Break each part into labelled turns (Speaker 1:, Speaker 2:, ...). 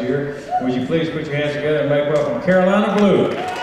Speaker 1: Year. Would you please put your hands together and make welcome Carolina Blue.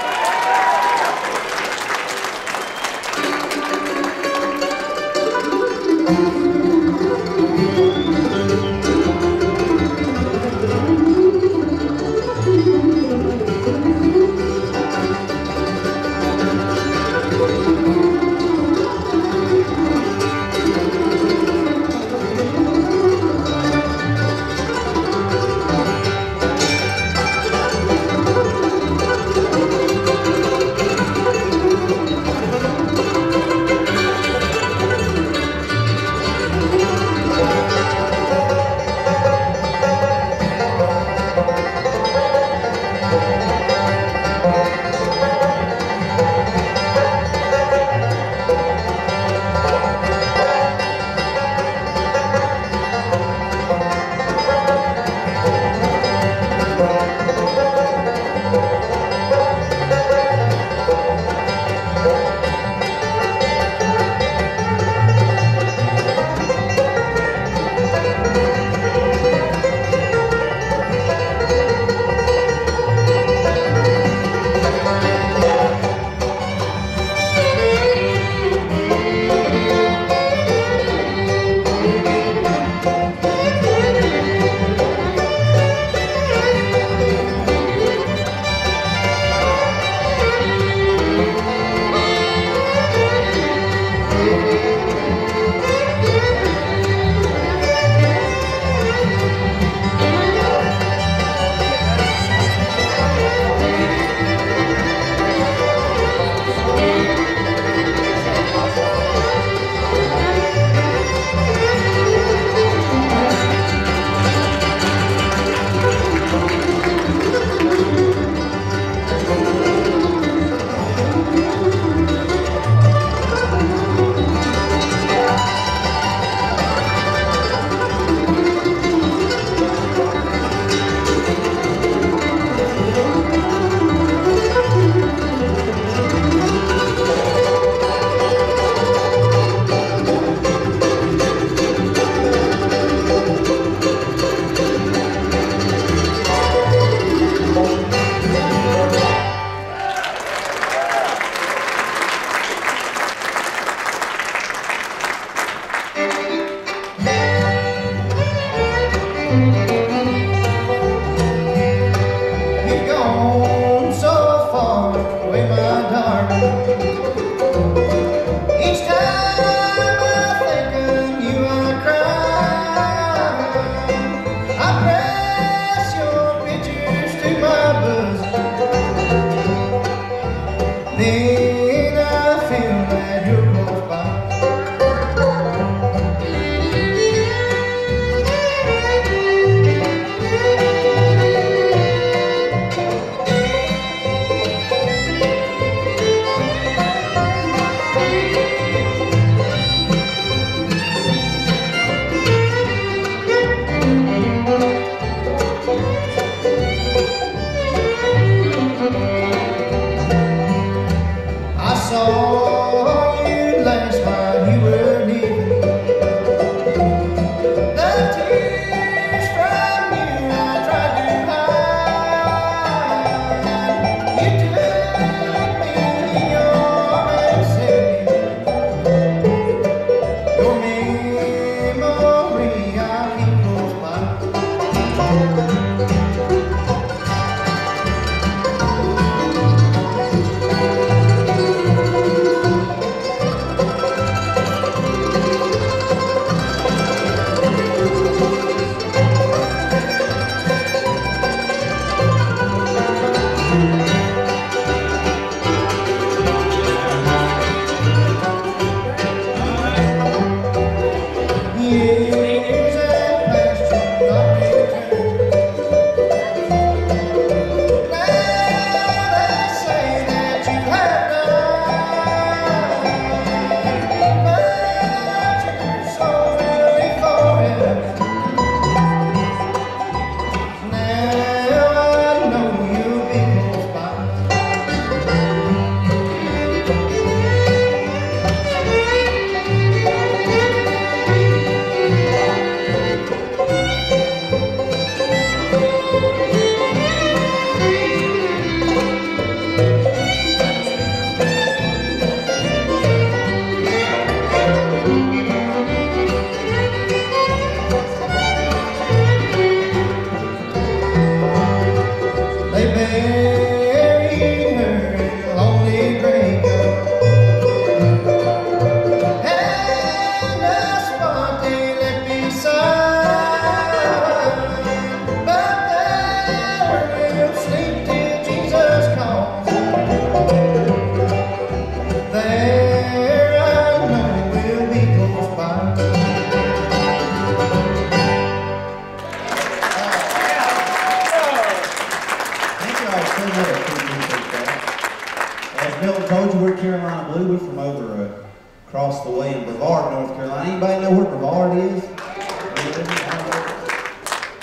Speaker 2: North Carolina. Anybody know where Brevard is?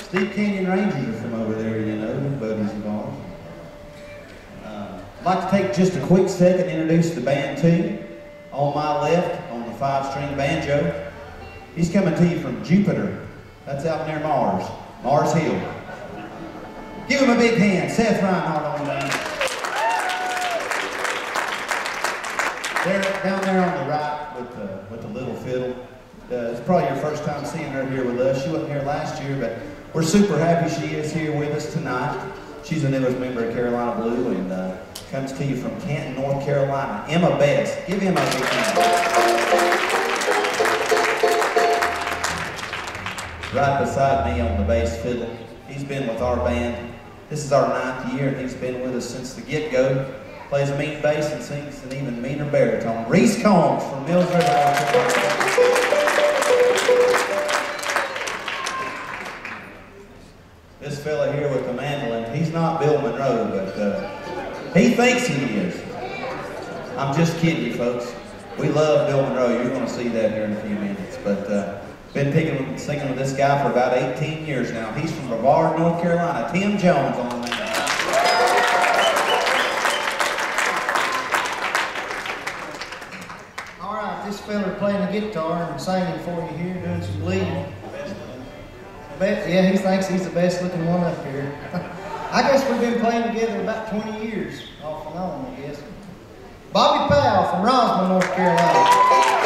Speaker 2: Steep Canyon Rangers from over there, you know, buddies of ours. Uh, I'd like to take just a quick second to introduce the band to you. On my left, on the five-string banjo, he's coming to you from Jupiter. That's out near Mars, Mars Hill. Give him a big hand, Seth Reinhardt on the down there on the right with the, with the little fiddle. Uh, it's probably your first time seeing her here with us. She wasn't here last year, but we're super happy she is here with us tonight. She's the newest member of Carolina Blue and uh, comes to you from Canton, North Carolina. Emma Best. Give Emma a big hand. Right beside me on the bass fiddle. He's been with our band. This is our ninth year, and he's been with us since the get-go. Plays a mean bass and sings an even meaner baritone. Reese Combs from Mills River, This fella here with the mandolin, he's not Bill Monroe, but uh, he thinks he is. I'm just kidding you, folks. We love Bill Monroe. You're going to see that here in a few minutes. But uh, been picking, singing with this guy for about 18 years now. He's from Brevard, North Carolina. Tim Jones on the
Speaker 3: this fella playing the guitar and singing for you here, doing some bleeding. Bet, yeah, he thinks he's the best looking one up here. I guess we've been playing together about 20 years, off and on, I guess. Bobby Powell from Rosman, North Carolina.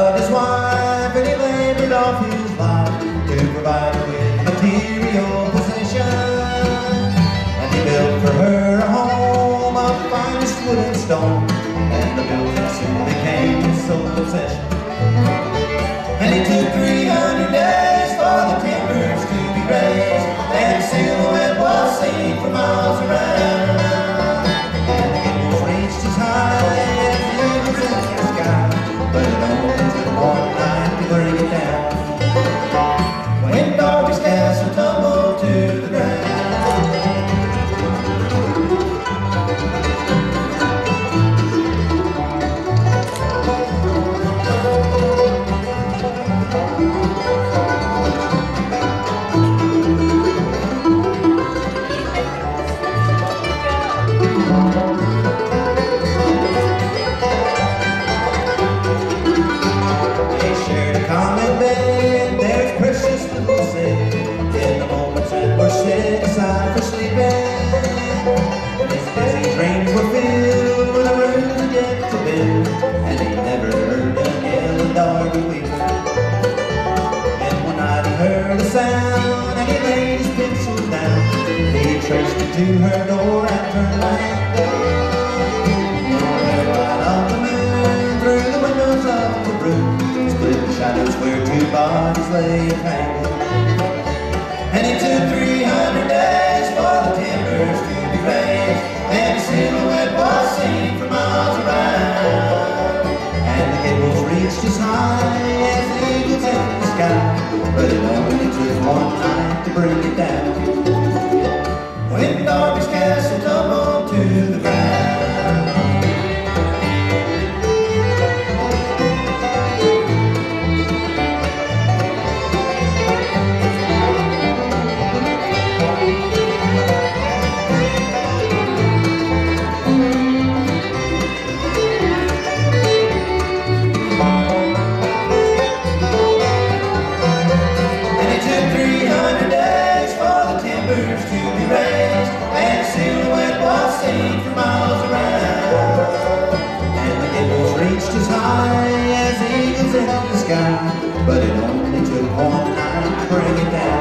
Speaker 2: to her door and lamp down. The light of the moon through the windows of the room split the shadows where two bodies lay tangled. And it took 300 days for the timbers to be raised, and the silhouette was seen for miles around. And the gables reached as high as the eagles in the sky, but it only took one night to bring it down. When Darby's castle tumbled to the ground. But it only took one night to bring it down.